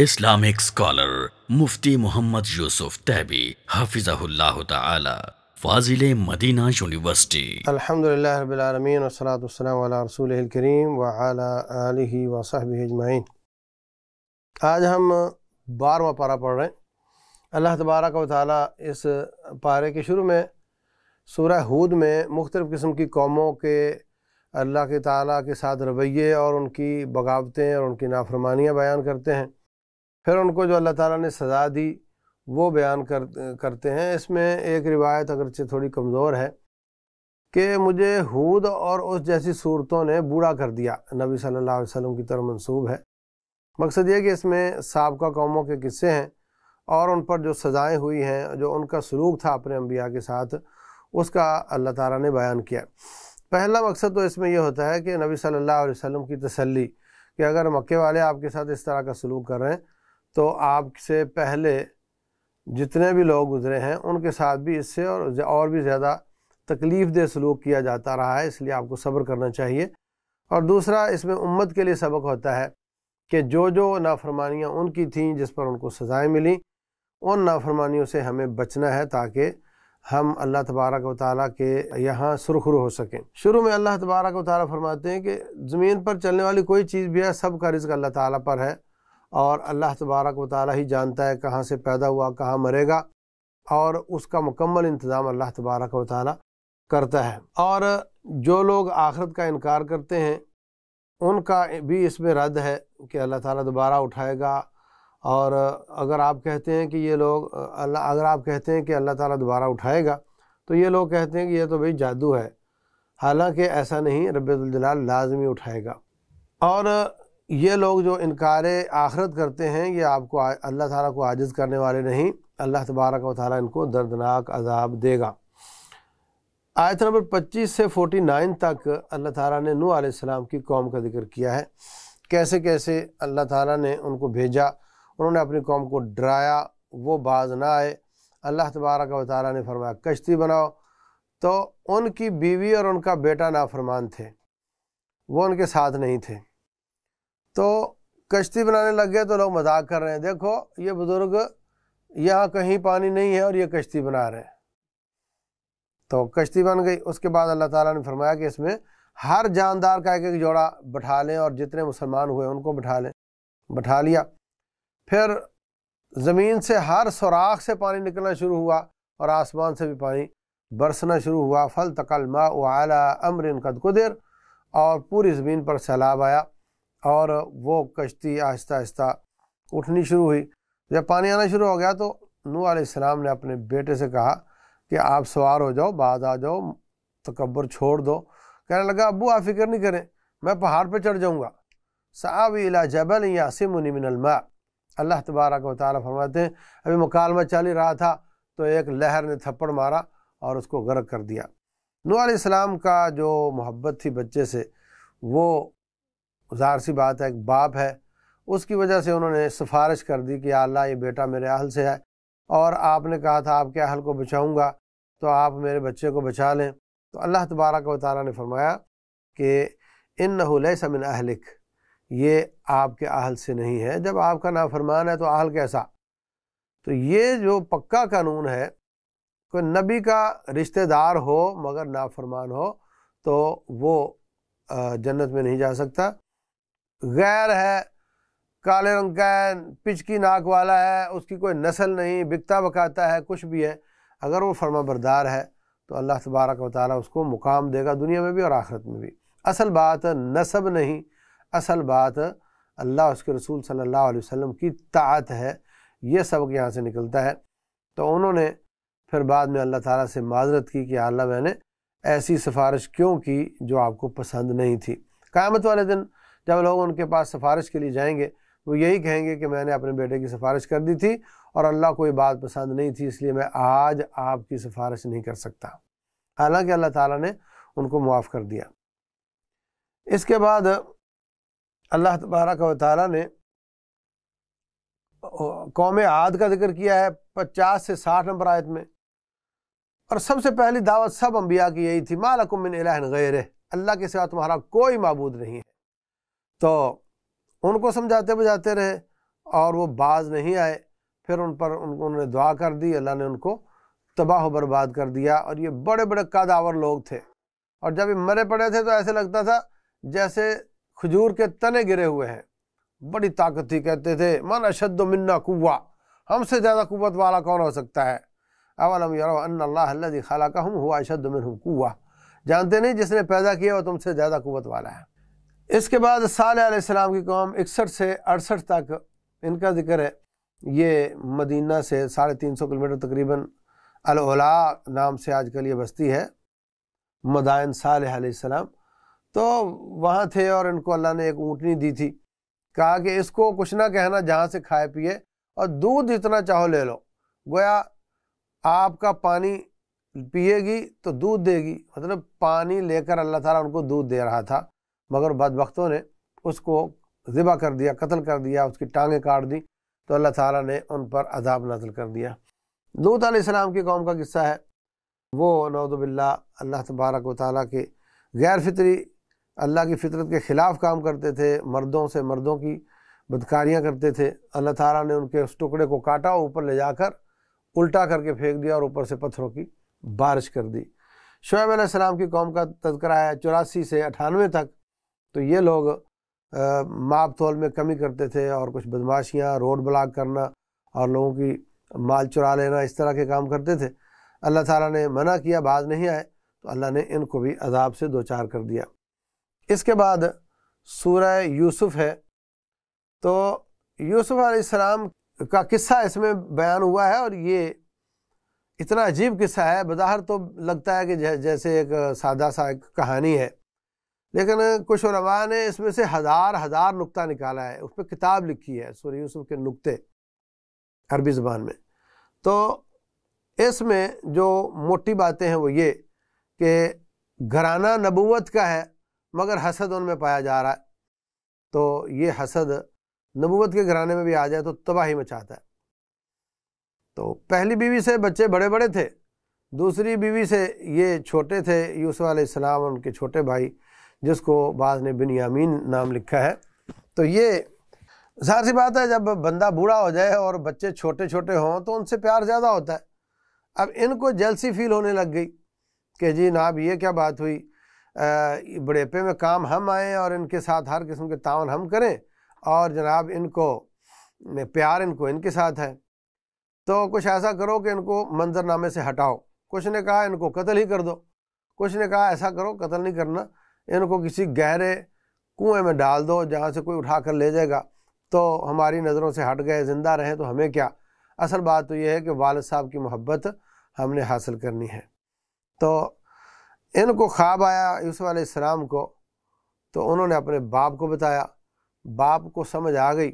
Islamic scholar मुफ्ती Muhammad Yusuf Taibi Ta'ala फाजिल Medina university अल्हम्दुलिल्लाह रसूलिहिल करीम आज हम बारवा पारा पढ़ रहे हैं। अल्लाह तबारक व ताली इस पारे के शुरू में, सूरह हूद में मुख्तलिफ़ किस्म की कौमों के अल्लाह के ताला के साथ रवैये और उनकी बगावतें और उनकी नाफरमानियाँ बयान करते हैं। फिर उनको जो अल्लाह ताला ने सज़ा दी, वो बयान कर, करते हैं। इसमें एक रिवायत अगरचे थोड़ी कमज़ोर है कि मुझे हूद और उस जैसी सूरतों ने बूढ़ा कर दिया। नबी सल्लल्लाहु अलैहि वसल्लम की तरफ़ मंसूब है। मकसद ये कि इसमें सबका कौमों के किस्से हैं और उन पर जो सज़ाएँ हुई हैं, जो उनका सलूक था अपने अम्बिया के साथ, उसका अल्लाह ताला ने बयान किया। पहला मकसद तो इसमें यह होता है कि नबी सल्लल्लाहु अलैहि वसल्लम की तसल्ली कि अगर मक्के वाले आपके साथ इस तरह का सलूक कर रहे हैं तो आपसे पहले जितने भी लोग गुजरे हैं, उनके साथ भी इससे और और भी ज़्यादा तकलीफ़ दे सलूक किया जाता रहा है, इसलिए आपको सब्र करना चाहिए। और दूसरा, इसमें उम्मत के लिए सबक होता है कि जो जो नाफरमानियाँ उनकी थीं, जिस पर उनको सज़ाएँ मिली, उन नाफरमानियों से हमें बचना है ताकि हम अल्लाह तबारक व के यहाँ सुरखरू हो सकें। शुरू में अल्लाह तबारक व ताली फरमाते हैं कि ज़मीन पर चलने वाली कोई चीज़ भी है, सब का रिज़्क अल्लाह ताला पर है। और अल्लाह तबारक व ही जानता है कहाँ से पैदा हुआ, कहाँ मरेगा और उसका मुकम्मल इंतज़ाम अल्लाह तबारक व करता है। और जो लोग आखरत का इनकार करते हैं, उनका भी इसमें रद्द है कि अल्लाह ताला दोबारा उठाएगा और अगर आप कहते हैं कि ये लोग अल्लाह अगर आप कहते हैं कि अल्लाह ताला दोबारा उठाएगा तो ये लोग कहते हैं कि ये तो भाई जादू है। हालाँकि ऐसा नहीं रब्बुल लाजमी उठाएगा। और ये लोग जो इनकार आखरत करते हैं, ये आपको अल्लाह ताला को आजिज़ करने वाले नहीं। अल्लाह तबारक व इनको दर्दनाक अजाब देगा। आयत नंबर 25 से 49 तक अल्लाह ताला ने नू आसमाम की कौम का ज़िक्र किया है। कैसे कैसे अल्लाह ताला ने उनको भेजा, उन्होंने अपनी कौम को डराया, वो बाज ना आए। अल्लाह तबारक व ताली ने फरमाया, कश्ती बनाओ। तो उनकी बीवी और उनका बेटा नाफरमान थे, वो उनके साथ नहीं थे। तो कश्ती बनाने लग गए तो लोग मज़ाक कर रहे हैं। देखो, ये बुज़ुर्ग, यहाँ कहीं पानी नहीं है और ये कश्ती बना रहे हैं। तो कश्ती बन गई। उसके बाद अल्लाह ताला ने फरमाया कि इसमें हर जानदार का एक एक जोड़ा बैठा लें और जितने मुसलमान हुए उनको बैठा लें। बैठा लिया। फिर ज़मीन से हर सुराख से पानी निकलना शुरू हुआ और आसमान से भी पानी बरसना शुरू हुआ। फल तकल मा वाला अमर कद कुदर और पूरी ज़मीन पर सैलाब आया। और वो कश्ती आहिस्ता आहिस्ता उठनी शुरू हुई। जब पानी आना शुरू हो गया तो नू आसमाम ने अपने बेटे से कहा कि आप सवार हो जाओ, बाद आ जाओ तकबर छोड़ दो। कहने लगा अबू आप फ़िक्र नहीं करें, मैं पहाड़ पर चढ़ जाऊँगा। साहब इला जबल यासिमुनी मिनलमा अल्लाह तबारक व ताली फरमाते हैं, अभी मुकालमा चल ही रहा था तो एक लहर ने थप्पड़ मारा और उसको गर्क कर दिया। नू आसमाम का जो मोहब्बत थी बच्चे से, वो ज़ाहिर सी बात है, एक बाप है। उसकी वजह से उन्होंने सिफारिश कर दी कि अल्लाह, ये बेटा मेरे अहल से है। और आपने कहा था, आपके अहल को बचाऊँगा तो आप मेरे बच्चे को बचा लें। तो अल्लाह तबारक व ताली ने फरमाया कि इन नहुल समिन अहलिक। ये आपके अहल से नहीं है। जब आपका नाफरमान है तो अहल कैसा? तो ये जो पक्का कानून है, कोई नबी का रिश्तेदार हो, मगर नाफरमान हो तो वो जन्नत में नहीं जा सकता। गैर है, काले रंग का है पिचकी नाक वाला है, उसकी कोई नस्ल नहीं, बिकता बकाता है, कुछ भी है। अगर वो फर्मा बरदार है तो अल्लाह तबारक व ताली उसको मुकाम देगा दुनिया में भी और आखिरत में भी। असल बात नसब नहीं, असल बात अल्लाह उसके रसूल सल्लल्लाहु अलैहि वसल्लम की तात है। ये सबक यहाँ से निकलता है। तो उन्होंने फिर बाद में अल्लाह ताला से माजरत की कि अल्लाह मैंने ऐसी सिफारिश क्यों की जो आपको पसंद नहीं थी। क़्यामत वाले दिन जब लोग उनके पास सिफारिश के लिए जाएँगे, वो यही कहेंगे कि मैंने अपने बेटे की सिफारिश कर दी थी और अल्लाह कोई बात पसंद नहीं थी, इसलिए मैं आज आपकी सिफारिश नहीं कर सकता। हालाँकि अल्लाह ताला ने उनको मुआफ़ कर दिया। इसके बाद अल्लाह तबारक व ने कौम आद का ज़िक्र किया है पचास से साठ नंबर आयत में। और सबसे पहली दावत सब अम्बिया की यही थी मालकुमिन गैर अल्लाह के सिवा तुम्हारा कोई मबूद नहीं है। तो उनको समझाते बुझाते रहे और वो बाज नहीं आए। फिर उन पर उनको उन्होंने दुआ कर दी, अल्लाह ने उनको तबाह बर्बाद कर दिया और ये बड़े बड़े कादावर लोग थे। और जब ये मरे पड़े थे तो ऐसे लगता था जैसे खजूर के तने गिरे हुए हैं। बड़ी ताकत थी, कहते थे, मन अशद मिन्ना कुआ हमसे ज़्यादा कुत वाला कौन हो सकता है? अवलम यार खाला का हम हुआ अशद मिन कुआ जानते नहीं जिसने पैदा किया वो तुमसे ज़्यादा कुत वाला है। इसके बाद साल की कौम इकसठ से अड़सठ तक इनका ज़िक्र है। ये मदीना से साढ़े तीन सौ किलोमीटर तकरीबन अला नाम से आजकल ये बस्ती है, मदायन साल तो वहाँ थे और इनको अल्लाह ने एक ऊँटनी दी थी, कहा कि इसको कुछ ना कहना, जहाँ से खाए पिए और दूध जितना चाहो ले लो। गोया, आपका पानी पिएगी तो दूध देगी मतलब पानी लेकर अल्लाह ताला उनको दूध दे रहा था। मगर बदबख्तों ने उसको ज़िबा कर दिया, कत्ल कर दिया, उसकी टांगें काट दी तो अल्लाह ताला ने उन पर अजाब नाजिल कर दिया। लूत सलाम की कौम का किस्सा है। वो नौदबिल्ला अल्लाह तबारक व के गैर फितरी, अल्लाह की फितरत के ख़िलाफ़ काम करते थे, मर्दों से मर्दों की बदकारियाँ करते थे। अल्लाह ताला ने उनके उस टुकड़े को काटा और ऊपर ले जाकर उल्टा करके फेंक दिया और ऊपर से पत्थरों की बारिश कर दी। शुएब की कौम का तस्करा है, चौरासी से अठानवे तक तो ये लोग माप तोल में कमी करते थे और कुछ बदमाशियाँ, रोड ब्लॉक करना और लोगों की माल चुरा लेना, इस तरह के काम करते थे। अल्लाह ताला ने मना किया बाज नहीं आए तो अल्लाह ने इनको भी अजाब से दो चार कर दिया। इसके बाद सूरह यूसुफ है। तो यूसुफ आसमाम का किस्सा इसमें बयान हुआ है और ये इतना अजीब किस्सा है। बज़ाहिर तो लगता है कि जैसे एक सादा सा एक कहानी है। लेकिन कुछ उलमा ने इसमें से हज़ार हज़ार नुक्ता निकाला है, उस पर किताब लिखी है सूर्य यूसुफ के नुक्ते, अरबी ज़बान में। तो इसमें जो मोटी बातें हैं वो ये कि घराना नबूवत का है, मगर हसद उनमें पाया जा रहा है। तो ये हसद नबूवत के घराने में भी आ जाए तो तबाही मचाता है। तो पहली बीवी से बच्चे बड़े बड़े थे, दूसरी बीवी से ये छोटे थे, यूसुफ अलैहिस्सलाम उनके छोटे भाई जिसको बाज ने बिन यामीन नाम लिखा है। तो ये ज़ाहिर सी बात है, जब बंदा बूढ़ा हो जाए और बच्चे छोटे छोटे हों तो उनसे प्यार ज़्यादा होता है। अब इनको जलसी फील होने लग गई कि जी नाब ये क्या बात हुई? बुढ़ेपे में काम हम आए और इनके साथ हर किस्म के तावन हम करें और जनाब इनको प्यार इनको इनके साथ है। तो कुछ ऐसा करो कि इनको मंजरनामे से हटाओ। कुछ ने कहा इनको कत्ल ही कर दो। कुछ ने कहा ऐसा करो, कत्ल नहीं करना। इनको किसी गहरे कुएँ में डाल दो जहाँ से कोई उठा कर ले जाएगा। तो हमारी नज़रों से हट गए, ज़िंदा रहें तो हमें क्या? असल बात तो यह है कि वाल साहब की मोहब्बत हमने हासिल करनी है। तो इनको ख्वाब आया यूसुफ अलैहिस्सलाम को तो उन्होंने अपने बाप को बताया। बाप को समझ आ गई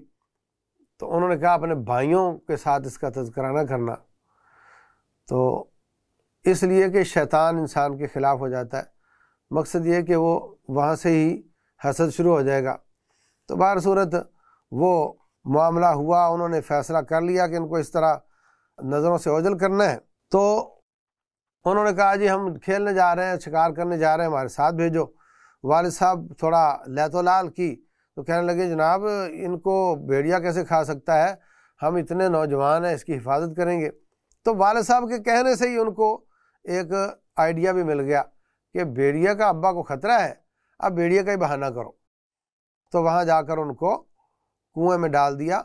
तो उन्होंने कहा, अपने भाइयों के साथ इसका तस्करा ना करना। तो इसलिए कि शैतान इंसान के ख़िलाफ़ हो जाता है। मकसद ये कि वो वहाँ से ही हसद शुरू हो जाएगा। तो बार सूरत वो मामला हुआ, उन्होंने फ़ैसला कर लिया कि इनको इस तरह नज़रों से ओझल करना है। तो उन्होंने कहा, जी, हम खेलने जा रहे हैं, शिकार करने जा रहे हैं, हमारे साथ भेजो। वाल साहब थोड़ा लहतो लाल की तो कहने लगे, जनाब, इनको भेड़िया कैसे खा सकता है? हम इतने नौजवान हैं, इसकी हिफाजत करेंगे। तो वाल साहब के कहने से ही उनको एक आइडिया भी मिल गया। कि भेड़िया का अब्बा को ख़तरा है, अब भेड़िया का ही बहाना करो। तो वहाँ जाकर उनको कुएँ में डाल दिया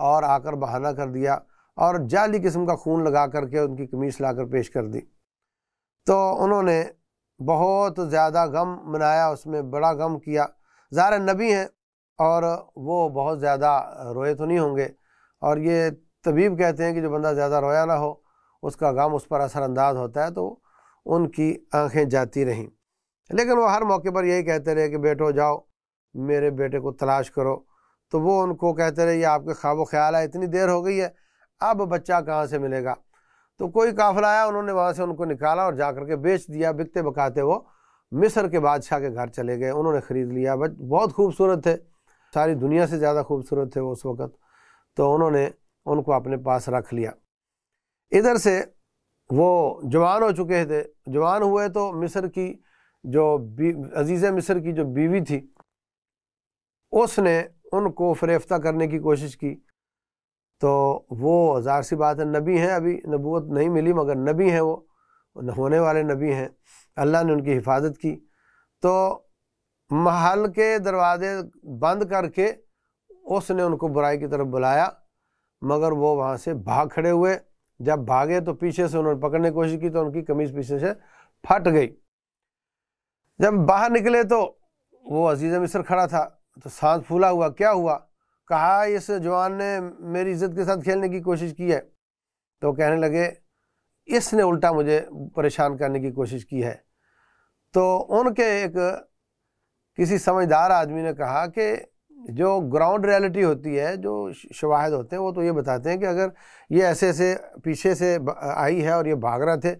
और आकर बहाना कर दिया और जाली किस्म का खून लगा करके उनकी कमीज लाकर पेश कर दी। तो उन्होंने बहुत ज़्यादा गम मनाया, उसमें बड़ा गम किया। ज़ाहिर नबी हैं और वो बहुत ज़्यादा रोए तो नहीं होंगे और ये तबीब कहते हैं कि जो बंदा ज़्यादा रोया ना हो, उसका गम उस पर असरअंदाज होता है तो उनकी आँखें जाती रहीं। लेकिन वो हर मौके पर यही कहते रहे कि, बेटो, जाओ, मेरे बेटे को तलाश करो। तो वो उनको कहते रहे, ये आपके ख्वाब ख्याल है, इतनी देर हो गई है, अब बच्चा कहाँ से मिलेगा? तो कोई काफिला आया, उन्होंने वहाँ से उनको निकाला और जा के बेच दिया। बिकते बकाते वो मिस्र के बादशाह के घर चले गए। उन्होंने ख़रीद लिया। बच, बहुत खूबसूरत थे। सारी दुनिया से ज़्यादा खूबसूरत थे वो उस वक़्त। तो उन्होंने उनको अपने पास रख लिया। इधर से वो जवान हो चुके थे। जवान हुए तो मिस्र की जो अज़ीज़ मिस्र की जो बीवी थी, उसने उनको फरेफ्ता करने की कोशिश की। तो वो ज़ाहिर सी बात है, नबी हैं अभी नबूत नहीं मिली, मगर नबी हैं वो, होने वाले नबी हैं। अल्लाह ने उनकी हिफाजत की। तो महल के दरवाजे बंद करके उसने उनको बुराई की तरफ़ बुलाया, मगर वो वहाँ से भाग खड़े हुए। जब भागे तो पीछे से उन्होंने पकड़ने की कोशिश की तो उनकी कमीज पीछे से फट गई। जब बाहर निकले तो वो अज़ीज़ मिस्र खड़ा था तो सांस फूला हुआ। क्या हुआ? कहा, इस जवान ने मेरी इज़्ज़त के साथ खेलने की कोशिश की है। तो कहने लगे, इसने उल्टा मुझे परेशान करने की कोशिश की है। तो उनके एक किसी समझदार आदमी ने कहा कि जो ग्राउंड रियलिटी होती है, जो शवाहद होते हैं, वो तो ये बताते हैं कि अगर ये ऐसे ऐसे पीछे से आई है और ये भाग रहे थे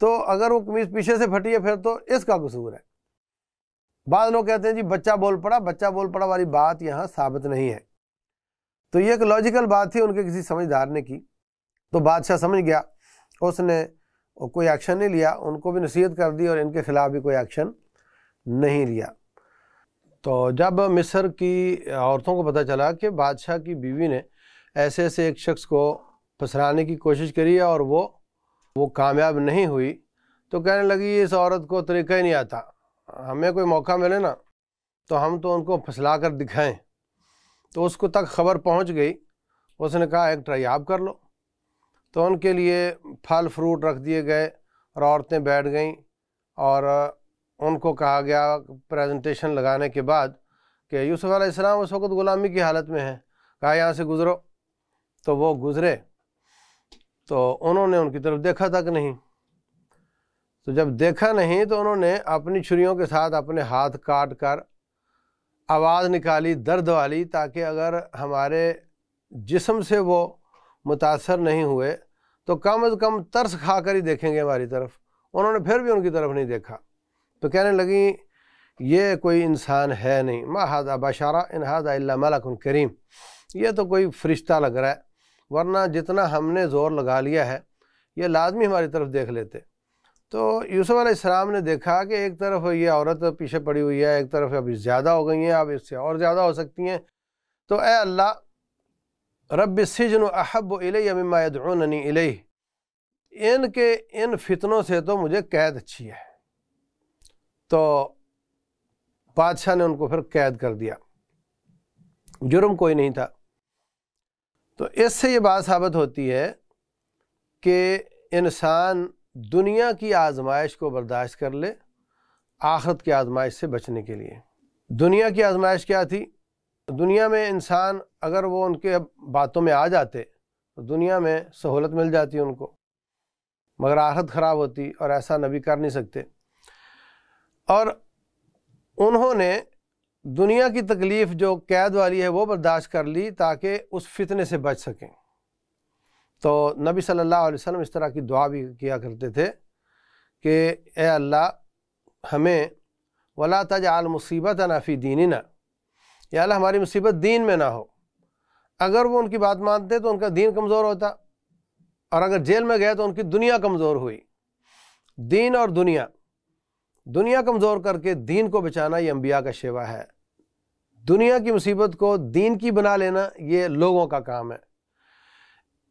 तो अगर वो कमीज पीछे से फटी है, फिर तो इसका कसूर है। बाद लोग कहते हैं, जी, बच्चा बोल पड़ा, बच्चा बोल पड़ा वाली बात यहाँ साबित नहीं है। तो ये एक लॉजिकल बात थी उनके किसी समझदार ने की। तो बादशाह समझ गया, उसने कोई एक्शन नहीं लिया, उनको भी नसीहत कर दी और इनके खिलाफ भी कोई एक्शन नहीं लिया। तो जब मिस्र की औरतों को पता चला कि बादशाह की बीवी ने ऐसे ऐसे एक शख्स को फसराने की कोशिश करी है और वो वो कामयाब नहीं हुई तो कहने लगी इस औरत को तरीका ही नहीं आता। हमें कोई मौका मिले ना तो हम तो उनको फसला कर दिखाएँ। तो उसको तक खबर पहुँच गई। उसने कहा, एक ट्राई आप कर लो। तो उनके लिए फल फ्रूट रख दिए गए और औरतें बैठ गईं और उनको कहा गया प्रेजेंटेशन लगाने के बाद कि यूसुफ इस्लाम उस वक्त ग़ुलामी की हालत में है। कहा, यहाँ से गुज़रो। तो वो गुज़रे। तो उन्होंने उनकी तरफ़ देखा तक नहीं। तो जब देखा नहीं तो उन्होंने अपनी छुरियों के साथ अपने हाथ काट कर आवाज़ निकाली, दर्द वाली, ताकि अगर हमारे जिस्म से वो मुतासर नहीं हुए तो कम अज़ कम तरस खा कर ही देखेंगे हमारी तरफ़। उन्होंने फिर भी उनकी तरफ़ नहीं देखा। तो कहने लगी, ये कोई इंसान है नहीं। माहादा बशारा इनहादा मलक करीम। ये तो कोई फरिश्ता लग रहा है, वरना जितना हमने ज़ोर लगा लिया है, ये लाजमी हमारी तरफ़ देख लेते। तो यूसुफ अलैहिस्सलाम ने देखा कि एक तरफ़ ये औरत पीछे पड़ी हुई है, एक तरफ़ अभी ज़्यादा हो गई हैं, अब इससे और ज़्यादा हो सकती हैं। तो ए अल्लाह रब सिजन अहब इलम्मा यदनी इलही। इनके, इन फितनों से तो मुझे कैद अच्छी है। तो बादशाह ने उनको फिर कैद कर दिया। जुर्म कोई नहीं था। तो इससे ये बात साबित होती है कि इंसान दुनिया की आजमाइश को बर्दाश्त कर ले आखरत की आजमाइश से बचने के लिए। दुनिया की आजमाइश क्या थी? दुनिया में इंसान अगर वो उनके बातों में आ जाते तो दुनिया में सहूलत मिल जाती उनको, मगर आहत ख़राब होती और ऐसा नबी कर नहीं सकते। और उन्होंने दुनिया की तकलीफ़ जो कैद वाली है वो बर्दाश्त कर ली ताकि उस फितने से बच सकें। तो नबी सल्लल्लाहु अलैहि वसल्लम इस तरह की दुआ भी किया करते थे कि, ए अल्लाह, हमें, वला तज आल मुसीबत नाफ़ी दीनी ना या अल्लाह, हमारी मुसीबत दीन में ना हो। अगर वो उनकी बात मानते तो उनका दीन कमज़ोर होता और अगर जेल में गए तो उनकी दुनिया कमज़ोर हुई। दीन और दुनिया दुनिया कमज़ोर करके दीन को बचाना ये अम्बिया का शेवा है। दुनिया की मुसीबत को दीन की बना लेना ये लोगों का काम है।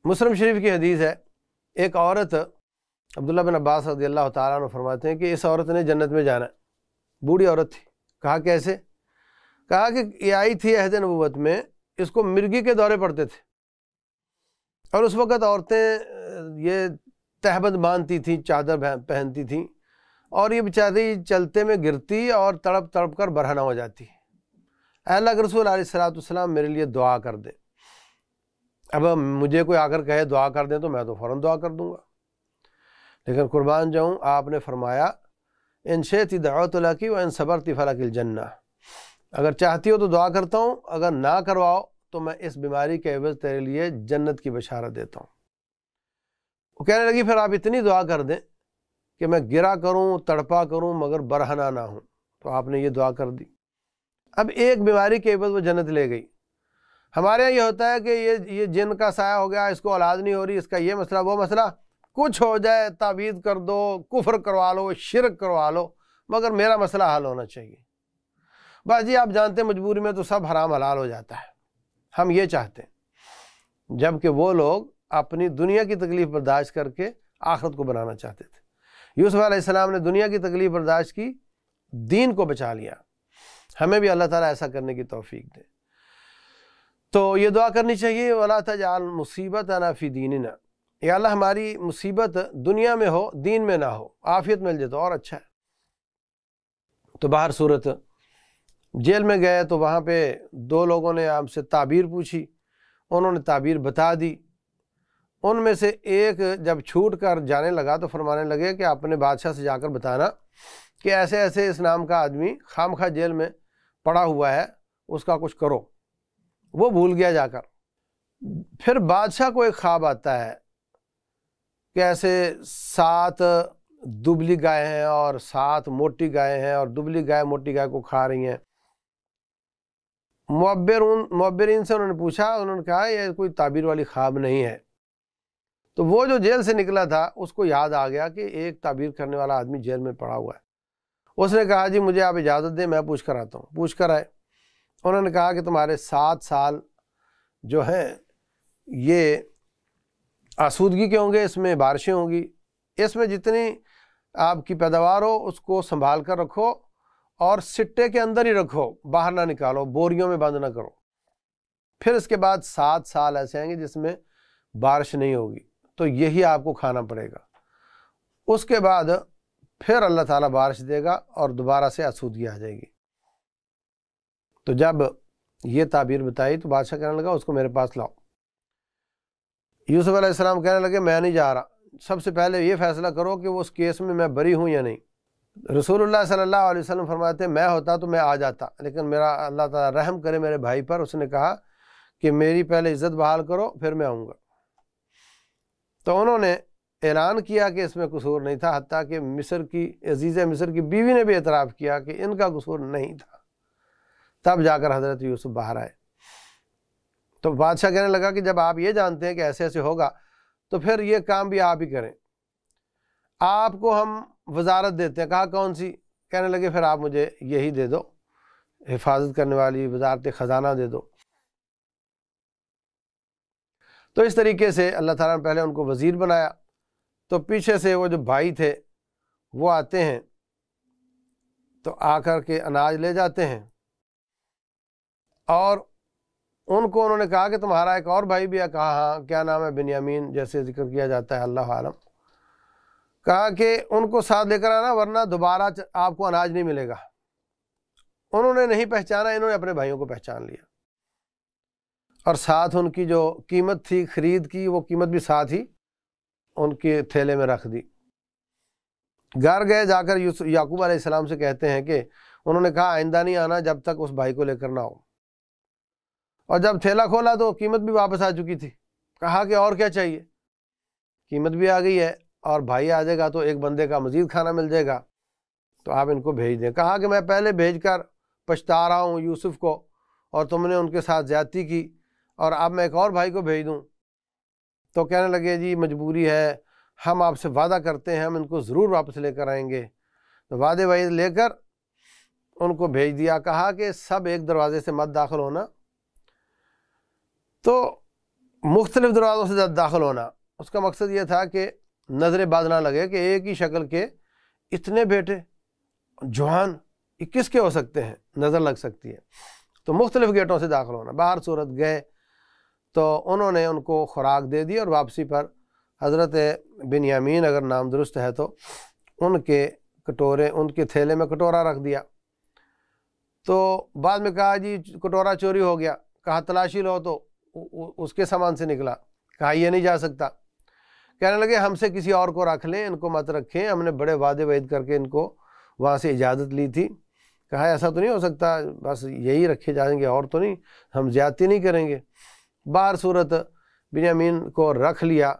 मुस्लिम शरीफ की हदीस है, एक औरत अब्दुल्ला बिन अब्बास रदी अल्लाह तारा फरमाते हैं कि इस औरत ने जन्नत में जाना बूढ़ी औरत थी। कहा कैसे? कहा कि ये आई थी अहद नबूत में, इसको मिर्गी के दौरे पड़ते थे। और उस वक़्त औरतें ये तहबंद बांधती थी, चादर पहनती थी। और ये बेचारी चलते में गिरती और तड़प तड़प कर बरहना हो जाती। अल्लाह रसूल सलाम मेरे लिए दुआ कर दे। अब मुझे कोई आकर कहे दुआ कर दें तो मैं तो फ़ौर दुआ कर दूँगा। लेकिन कुर्बान जाऊँ, आपने फरमाया, इन शेती दावतला की व इन सबर फ़लाकिल जन्ना। अगर चाहती हो तो दुआ करता हूँ, अगर ना करवाओ तो मैं इस बीमारी के एवज तेरे लिए जन्नत की बशारत देता हूँ। वो कहने लगी, फिर आप इतनी दुआ कर दें कि मैं गिरा करूँ, तड़पा करूँ, मगर बरहना ना हूँ। तो आपने ये दुआ कर दी। अब एक बीमारी के एवज वो जन्नत ले गई। हमारे यहाँ ये होता है कि ये ये जिन का साया हो गया, इसको औलाद नहीं हो रही, इसका ये मसला, वो मसला, कुछ हो जाए तावीज़ कर दो, कुफर करवा लो, शिरक करवा लो, मगर मेरा मसला हल होना चाहिए। बस जी, आप जानते हैं मजबूरी में तो सब हराम हलाल हो जाता है। हम ये चाहते हैं, जबकि वो लोग अपनी दुनिया की तकलीफ़ बर्दाश्त करके आखरत को बनाना चाहते थे। यूसुफ अलैहिस्सलाम ने दुनिया की तकलीफ़ बर्दाश्त की, दीन को बचा लिया। हमें भी अल्लाह ताला ऐसा करने की तौफीक दे। तो ये दुआ करनी चाहिए, वला तजाल मुसीबत अनाफ़ी दीन ना या अल्लाह, हमारी मुसीबत दुनिया में हो, दीन में ना हो, आफियत मिल जाए तो और अच्छा है। तो बाहर सूरत, जेल में गए तो वहाँ पे दो लोगों ने आपसे ताबीर पूछी, उन्होंने ताबीर बता दी उनमें से एक जब छूट कर जाने लगा तो फरमाने लगे कि अपने बादशाह से जाकर बताना कि ऐसे ऐसे इस नाम का आदमी खाम खा जेल में पड़ा हुआ है, उसका कुछ करो। वो भूल गया जाकर। फिर बादशाह को एक ख्वाब आता है कि ऐसे सात दुबली गाय हैं और सात मोटी गाय हैं और दुबली गाय मोटी गाय को खा रही हैं। मुब्बर मुब्बरीन से उन्होंने पूछा, उन्होंने कहा यह कोई ताबीर वाली ख्वाब नहीं है। तो वो जो जेल से निकला था, उसको याद आ गया कि एक ताबीर करने वाला आदमी जेल में पड़ा हुआ है। उसने कहा, जी, मुझे आप इजाज़त दें, मैं पूछ कर आता हूँ। पूछ कर आए। उन्होंने कहा कि, तुम्हारे सात साल जो हैं, ये आसूदगी के होंगे, इसमें बारिशें होंगी। इसमें जितनी आपकी पैदावार हो, उसको संभाल कर रखो और सिट्टे के अंदर ही रखो, बाहर ना निकालो, बोरियों में बंद ना करो। फिर इसके बाद सात साल ऐसे आएँगे जिसमें बारिश नहीं होगी। तो यही आपको खाना पड़ेगा। उसके बाद फिर अल्लाह ताला बारिश देगा और दोबारा से आसूदगी आ जाएगी। तो जब ये ताबीर बताई तो बादशाह कहने लगा, उसको मेरे पास लाओ। यूसुफ अलैहिस्सलाम कहने लगे, मैं नहीं जा रहा। सबसे पहले ये फैसला करो कि वो उस केस में मैं बरी हूँ या नहीं। रसूलुल्लाह सल्लल्लाहु अलैहि वसल्लम फरमाते, मैं होता तो मैं आ जाता, लेकिन मेरा अल्लाह ताला रहम करे मेरे भाई पर। उसने कहा कि, मेरी पहले इज़्ज़त बहाल करो, फिर मैं आऊँगा। तो उन्होंने ऐलान किया कि इसमें कसूर नहीं था हती कि मिस्र की, अज़ीज़ मिस्र की बीवी ने भी एतराफ़ किया कि इनका कसूर नहीं था। तब जाकर हज़रत यूसुफ बाहर आए। तो बादशाह कहने लगा कि जब आप ये जानते हैं कि ऐसे ऐसे होगा तो फिर ये काम भी आप ही करें। आपको हम वजारत देते हैं। कहा, कौन सी? कहने लगे, फिर आप मुझे यही दे दो। हिफाजत करने वाली वजारत ख़जाना दे दो। तो इस तरीके से अल्लाह ताला ने पहले उनको वज़ीर बनाया। तो पीछे से वो जो भाई थे, वो आते हैं तो आकर के अनाज ले जाते हैं। और उनको उन्होंने कहा कि तुम्हारा एक और भाई भी है, कहा हाँ क्या नाम है? बिनियामीन, जैसे ज़िक्र किया जाता है, अल्लाह आलम। कहा कि उनको साथ लेकर आना, वरना दोबारा आपको अनाज नहीं मिलेगा। उन्होंने नहीं पहचाना, इन्होंने अपने भाइयों को पहचान लिया। और साथ उनकी जो कीमत थी खरीद की, वो कीमत भी साथ ही उनके थैले में रख दी। घर गए जाकर याकूब अलैहिस्सलाम से कहते हैं कि उन्होंने कहा, आइंदा नहीं आना जब तक उस भाई को लेकर ना हो और जब थैला खोला तो कीमत भी वापस आ चुकी थी। कहा कि और क्या चाहिए? कीमत भी आ गई है और भाई आ जाएगा तो एक बंदे का मज़ीद खाना मिल जाएगा। तो आप इनको भेज दें। कहा कि मैं पहले भेज कर पछता रहा हूँ यूसुफ को और तुमने उनके साथ ज़्यादती की। और अब मैं एक और भाई को भेज दूँ। तो कहने लगे, जी, मजबूरी है, हम आपसे वादा करते हैं, हम इनको ज़रूर वापस लेकर आएँगे। तो वादे वाद लेकर उनको भेज दिया, कहा कि सब एक दरवाज़े से मत दाखिल होना। तो मुख्तलिफ़ दरवाज़ों से दाखिल होना। उसका मकसद ये था कि नज़र बाज ना लगे कि एक ही शक्ल के इतने बेटे, जवान इक्कीस के हो सकते हैं? नज़र लग सकती है। तो मुख्तलिफ़ गेटों से दाखिल होना। बाहर सूरत गए तो उन्होंने उनको खुराक दे दी और वापसी पर हज़रत बिन यामीन अगर नाम दुरुस्त है तो उनके कटोरे, उनके थैले में कटोरा रख दिया। तो बाद में कहा, जी, कटोरा चोरी हो गया, कहा तलाशी लो तो उसके सामान से निकला। कहा यह नहीं जा सकता। कहने लगे, हमसे किसी और को रख लें, इनको मत रखें। हमने बड़े वादे वैद करके इनको वहाँ से इजाज़त ली थी। कहा, ऐसा तो नहीं हो सकता, बस यही रखे जाएँगे, और तो नहीं, हम ज़्यादती नहीं करेंगे। बाहर सूरत बिनियामीन को रख लिया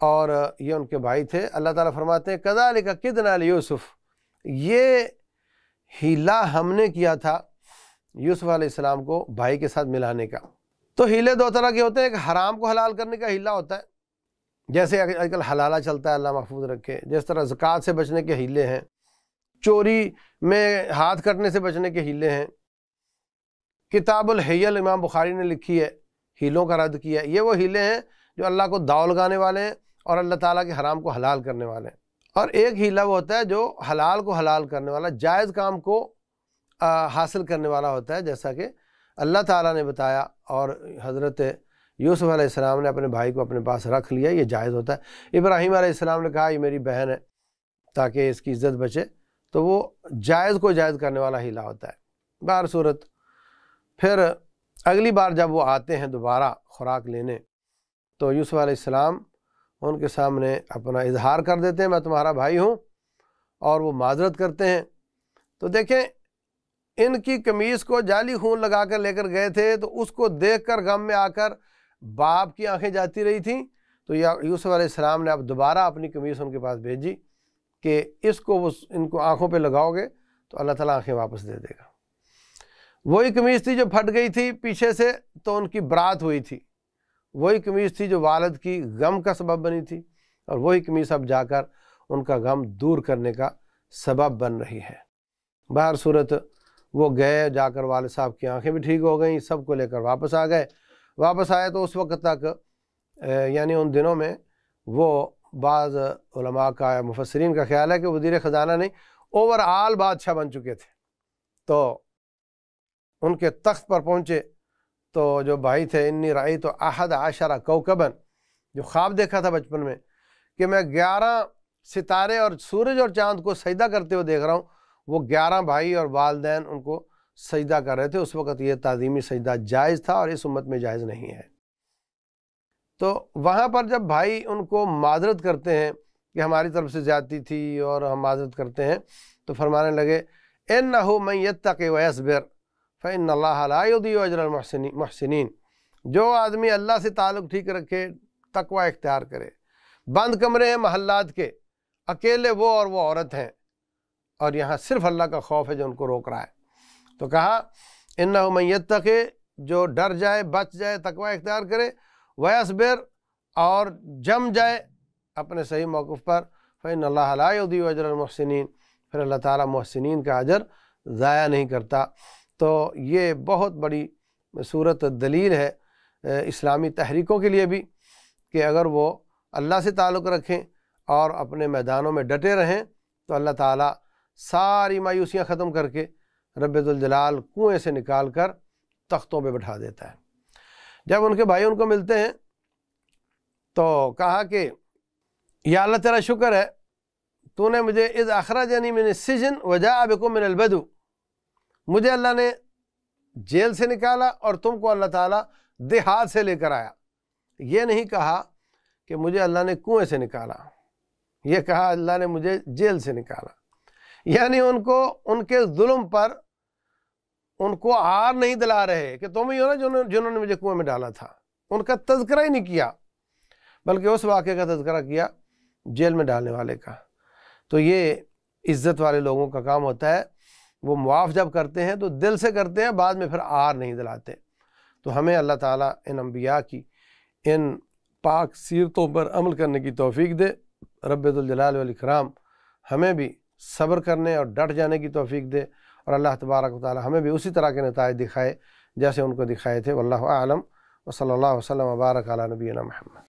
और ये उनके भाई थे। अल्लाह ताला फरमाते हैं कदाल का किदना यूसुफ? ये हीला हमने किया था यूसुफ अलैहिस्सलाम को भाई के साथ मिलाने का। तो हीले दो तरह के होते हैं, एक हराम को हलाल करने का हीला होता है। जैसे आजकल हलाला चलता है, अल्लाह महफूज रखे। जिस तरह ज़क़़त से बचने के हीले हैं, चोरी में हाथ कटने से बचने के हीले हैं। किताबुल हैयल इमाम बुखारी ने लिखी है हीलों का रद्द किया। ये वो हीले हैं जो अल्लाह को दाव लगाने वाले हैं और अल्लाह ताला के हराम को हलाल करने वाले हैं। और एक हीला वो होता है जो हलाल को हलाल करने वाला जायज़ काम को आ, हासिल करने वाला होता है जैसा कि अल्लाह ताला ने बताया और हज़रत यूसुफ़ अलैहिस्सलाम ने अपने भाई को अपने पास रख लिया ये जायज़ होता है। इब्राहिम अलैहिस्सलाम ने कहा ये मेरी बहन है ताकि इसकी इज़्ज़त बचे। तो वो जायज़ को जायज़ करने वाला हीला होता है। बार सूरत फिर अगली बार जब वो आते हैं दोबारा खुराक लेने तो यूसुफ़ अलैहिस्सलाम उनके सामने अपना इजहार कर देते हैं, मैं तुम्हारा भाई हूँ और वो माजरत करते हैं। तो देखें, इनकी कमीज़ को जाली खून लगा कर लेकर गए थे तो उसको देख कर गम में आकर बाप की आँखें जाती रही थी। तो यूसुफ अलैहिस्सलाम ने अब दोबारा अपनी कमीज़ उनके पास भेजी कि इसको वो इनको आँखों पर लगाओगे तो अल्लाह ताला आँखें वापस दे देगा। वही कमीज़ थी जो फट गई थी पीछे से तो उनकी बरात हुई थी। वही कमीज़ थी जो वालद की गम का सबब बनी थी, और वही कमीज़ अब जाकर उनका गम दूर करने का सबब बन रही है। बाहर सूरत, वो गए, जाकर वाल साहब की आँखें भी ठीक हो गई सबको लेकर वापस आ गए। वापस आए तो उस वक्त तक यानी उन दिनों में वो बाज़ का मुफसरीन का ख्याल है कि वज़ीर ख़जाना नहीं ओवरऑल बादशाह बन चुके थे। तो उनके तख्त पर पहुँचे तो जो भाई थे, इन्नी राई तो अहद आशरा कौकबन, जो ख्वाब देखा था बचपन में, कि मैं ग्यारह सितारे और सूरज और चाँद को सजदा करते हुए देख रहा हूँ, वो ग्यारह भाई और वालदेन उनको सजदा कर रहे थे। उस वक़्त ये ताज़ीमी सजदा जायज़ था और इस उम्मत में जायज़ नहीं है। तो वहाँ पर जब भाई उनको माजरत करते हैं, कि हमारी तरफ़ से ज़्यादती थी और हम माजरत करते हैं तो फरमाने लगे इन न हो मैं यद तक वसबिर फ़ैन अजर महसिन जो आदमी अल्लाह से ताल्लुक़ ठीक रखे, तकवा इख्तियार करे। बंद कमरे हैं महल्लात के, अकेले वो और वो औरत हैं। और यहाँ सिर्फ़ अल्लाह का खौफ है जो उनको रोक रहा है। तो कहा इन मैत तक जो डर जाए, बच जाए, तकवा इख्तियार करे। वसबिर और जम जाए अपने सही मौक़ पर। फ़ैन अल्लाहदी अजर महसिन फिर अल्लाह ताला महसिन का अजर ज़ाया नहीं करता। तो ये बहुत बड़ी सूरत दलील है इस्लामी तहरीकों के लिए भी कि अगर वो अल्लाह से ताल्लुक़ रखें और अपने मैदानों में डटे रहें तो अल्लाह ताला सारी मायूसियाँ ख़त्म करके रबुल्जलाल कुएँ से निकाल कर तख्तों पर बैठा देता है। जब उनके भाई उनको मिलते हैं तो कहा कि, या अल्लाह तेरा शुक्र है, तूने मुझे इस अखरा जानी मैंने सिजन वजा अब को मिन अलबदू मुझे अल्लाह ने जेल से निकाला और तुमको अल्लाह ताला देहात से लेकर आया। ये नहीं कहा कि मुझे अल्लाह ने कुएँ से निकाला। ये कहा, अल्लाह ने मुझे जेल से निकाला। यानी उनको, उनके जुल्म पर उनको आर नहीं दिला रहे कि तुम ही हो ना जिन्होंने जिन्होंने मुझे कुएँ में डाला था। उनका तस्करा ही नहीं किया, बल्कि उस वाक़े का तस्करा किया जेल में डालने वाले का। तो ये इज़्ज़त वाले लोगों का काम होता है। वो मुआफ़ जब करते हैं तो दिल से करते हैं, बाद में फिर आर नहीं दिलाते। तो हमें अल्लाह ताला इन अम्बिया की, इन पाक सीरतों पर अमल करने की तोफ़ी दे। रबाम हमें भी सब्र करने और डट जाने की तोफ़ी दे और अल्लाह तबारक ताली हमें भी उसी तरह के नतज दिखाए, जैसे उनको दिखाए थे। वल्लम वसल वसलम वबारक नबीना महमद